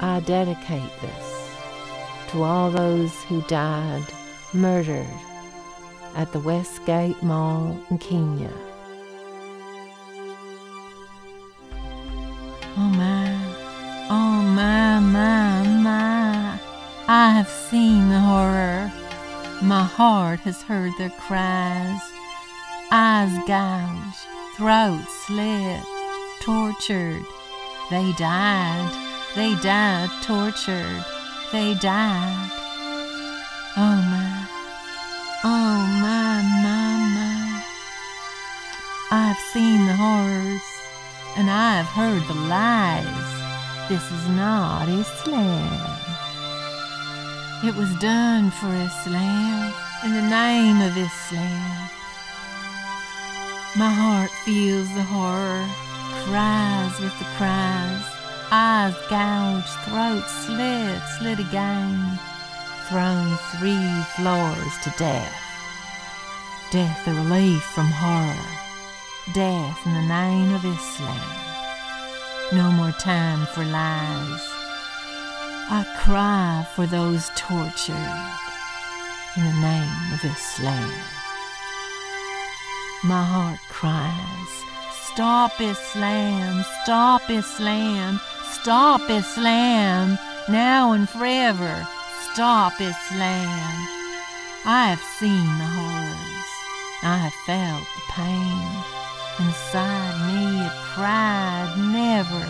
I dedicate this to all those who died murdered at the Westgate Mall in Kenya. Oh my, oh my, my, my. I have seen the horror. My heart has heard their cries. Eyes gouged, throats slit, tortured. They died, they died tortured, they died. Oh my, oh my, my, my. I've seen the horrors and I have heard the lies. This is not Islam. It was done for Islam in the name of Islam. My heart feels the horror, cries with the cries, eyes gouged, throats slit, slit again, thrown three floors to death. Death a relief from horror, death in the name of Islam. No more time for lies. I cry for those tortured in the name of Islam. My heart cries, Stop Islam, stop Islam, stop Islam, now and forever, stop Islam. I have seen the horrors, I have felt the pain. Inside me it cried, Never,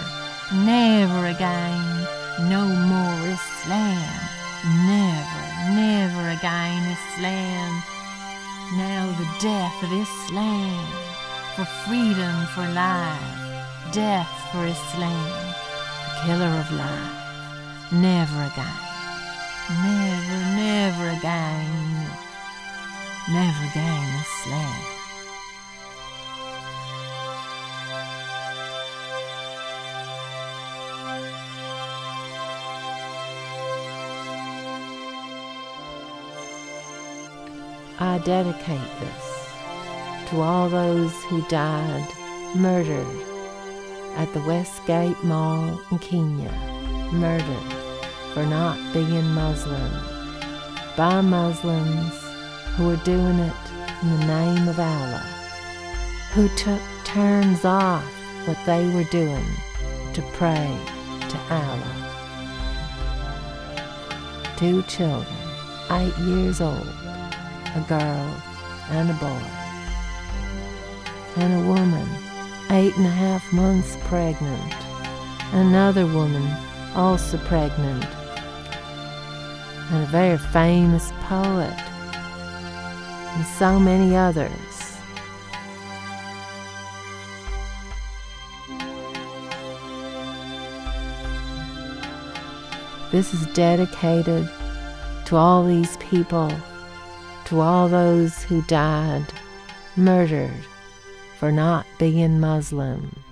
never again, no more Islam, never, never again Islam. Now the death of Islam, for freedom, for life, death for Islam, killer of life, never again, never, never again, never again Islam. I dedicate this to all those who died murdered at the Westgate Mall in Kenya, murdered for not being Muslim by Muslims who were doing it in the name of Allah, who took turns off what they were doing to pray to Allah. Two children, eight years old, a girl and a boy, and a woman eight and a half months pregnant, another woman also pregnant, and a very famous poet, and so many others. This is dedicated to all these people to all those who died murdered for not being Muslim.